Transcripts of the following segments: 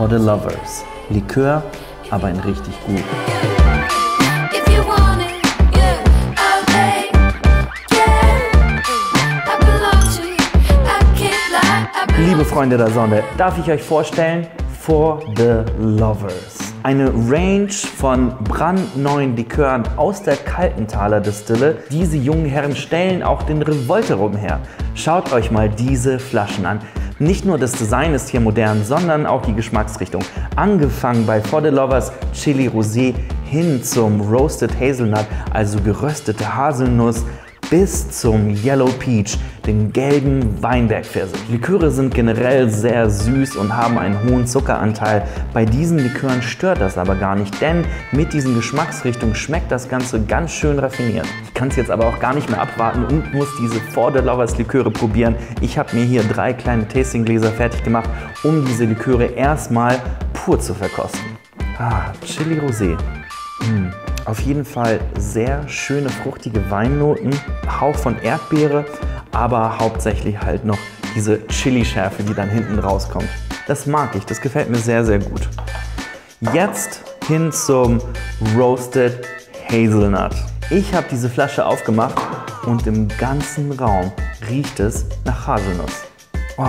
For the Lovers. Likör, aber in richtig gut. Liebe Freunde der Sonne, darf ich euch vorstellen For the Lovers. Eine Range von brandneuen Likören aus der Kaltenthaler Distille. Diese jungen Herren stellen auch den Revolterum her. Schaut euch mal diese Flaschen an. Nicht nur das Design ist hier modern, sondern auch die Geschmacksrichtung. Angefangen bei For the Lovers Chili Rosé hin zum Roasted Hazelnut, also geröstete Haselnuss, bis zum Yellow Peach, den gelben Weinbergpfirsich. Liköre sind generell sehr süß und haben einen hohen Zuckeranteil. Bei diesen Likören stört das aber gar nicht, denn mit diesen Geschmacksrichtungen schmeckt das Ganze ganz schön raffiniert. Ich kann es jetzt aber auch gar nicht mehr abwarten und muss diese For the Lovers Liköre probieren. Ich habe mir hier drei kleine Tastinggläser fertig gemacht, um diese Liköre erstmal pur zu verkosten. Ah, Chili Rosé. Mm. Auf jeden Fall sehr schöne fruchtige Weinnoten, Hauch von Erdbeere, aber hauptsächlich halt noch diese Chili-Schärfe, die dann hinten rauskommt. Das mag ich, das gefällt mir sehr, sehr gut. Jetzt hin zum Roasted Hazelnut. Ich habe diese Flasche aufgemacht und im ganzen Raum riecht es nach Haselnuss. Oh,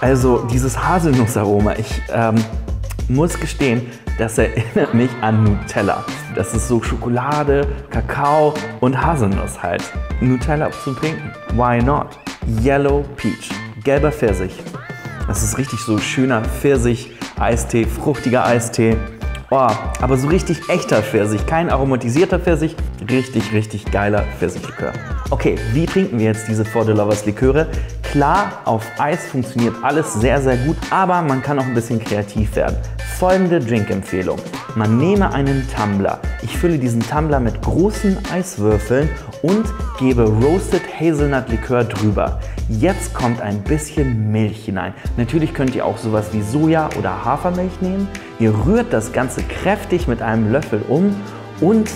also dieses Haselnussaroma, ich ähm, muss gestehen, das erinnert mich an Nutella. Das ist so Schokolade, Kakao und Haselnuss halt. Nutella zum Trinken. Why not? Yellow Peach. Gelber Pfirsich. Das ist richtig so schöner Pfirsich, Eistee, fruchtiger Eistee. Oh, aber so richtig echter Pfirsich, kein aromatisierter Pfirsich. Richtig, richtig geiler Pfirsichlikör. Okay, wie trinken wir jetzt diese For the Lovers Liköre? Klar, auf Eis funktioniert alles sehr, sehr gut, aber man kann auch ein bisschen kreativ werden. Folgende Drinkempfehlung. Man nehme einen Tumbler. Ich fülle diesen Tumbler mit großen Eiswürfeln und gebe Roasted Hazelnut Likör drüber. Jetzt kommt ein bisschen Milch hinein. Natürlich könnt ihr auch sowas wie Soja- oder Hafermilch nehmen. Ihr rührt das Ganze kräftig mit einem Löffel um und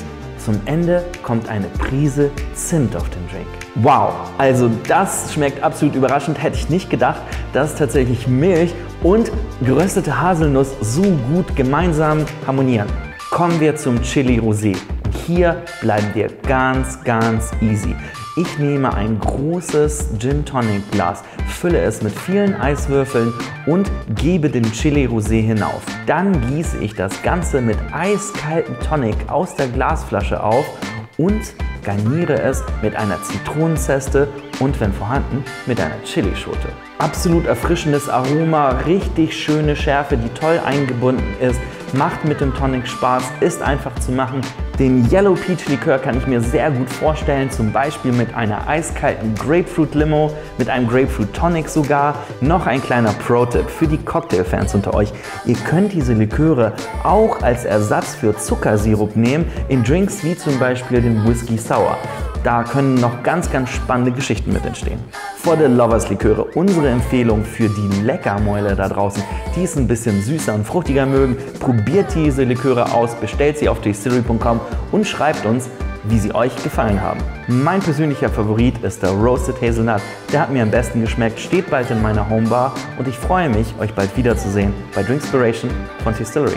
zum Ende kommt eine Prise Zimt auf den Drink. Wow, also das schmeckt absolut überraschend. Hätte ich nicht gedacht, dass tatsächlich Milch und geröstete Haselnuss so gut gemeinsam harmonieren. Kommen wir zum Chili Rosé. Hier bleiben wir ganz, ganz easy. Ich nehme ein großes Gin Tonic Glas, fülle es mit vielen Eiswürfeln und gebe den Chili Rosé hinauf. Dann gieße ich das Ganze mit eiskaltem Tonic aus der Glasflasche auf und garniere es mit einer Zitronenzeste und wenn vorhanden mit einer Chilischote. Absolut erfrischendes Aroma, richtig schöne Schärfe, die toll eingebunden ist, macht mit dem Tonic Spaß, ist einfach zu machen. Den Yellow Peach Likör kann ich mir sehr gut vorstellen, zum Beispiel mit einer eiskalten Grapefruit Limo, mit einem Grapefruit Tonic sogar. Noch ein kleiner Pro-Tipp für die Cocktailfans unter euch. Ihr könnt diese Liköre auch als Ersatz für Zuckersirup nehmen in Drinks wie zum Beispiel den Whisky Sour. Da können noch ganz, ganz spannende Geschichten mit entstehen. For the Lovers Liköre, unsere Empfehlung für die Leckermäule da draußen, die es ein bisschen süßer und fruchtiger mögen. Probiert diese Liköre aus, bestellt sie auf distillery.com und schreibt uns, wie sie euch gefallen haben. Mein persönlicher Favorit ist der Roasted Hazelnut. Der hat mir am besten geschmeckt, steht bald in meiner Homebar und ich freue mich, euch bald wiederzusehen bei Drinkspiration von Distillery.